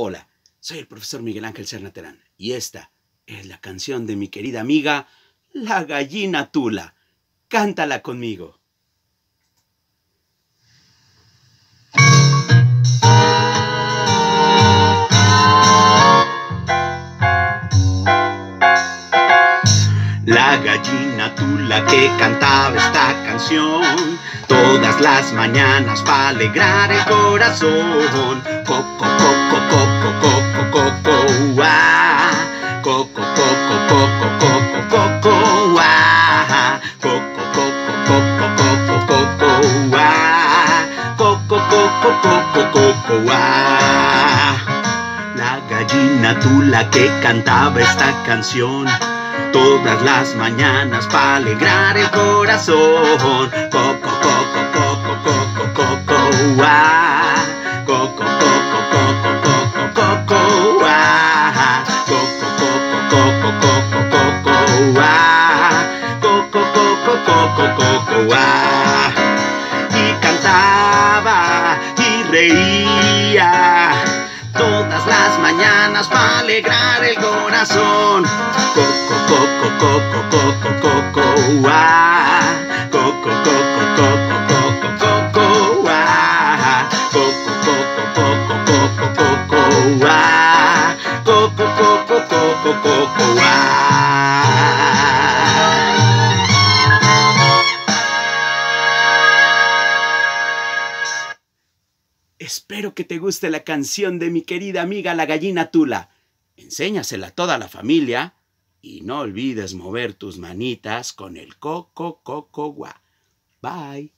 Hola, soy el profesor Miguel Ángel Sernaterán y esta es la canción de mi querida amiga, la gallina Tula. Cántala conmigo. La gallina Tula que cantaba esta canción todas las mañanas para alegrar el corazón. Coco, coco, coco, coco, ah. Coco, coco, coco, coco, coco, ah. Coco, coco, coco, ah. La gallina Tula que cantaba esta canción todas las mañanas para alegrar el corazón. Coco, ah. Coco, coco, coco, coco, ah. Y cantaba y reía todas las mañanas para alegrar el corazón. Coco, coco, coco, coco, coco, ah. Coco, coco, coco, coco, coco, ah. Coco, coco, coco, coco, coco, ah. Coco, coco, coco, coco, Espero que te guste la canción de mi querida amiga la gallina Tula. Enséñasela a toda la familia y no olvides mover tus manitas con el coco coco gua. Bye.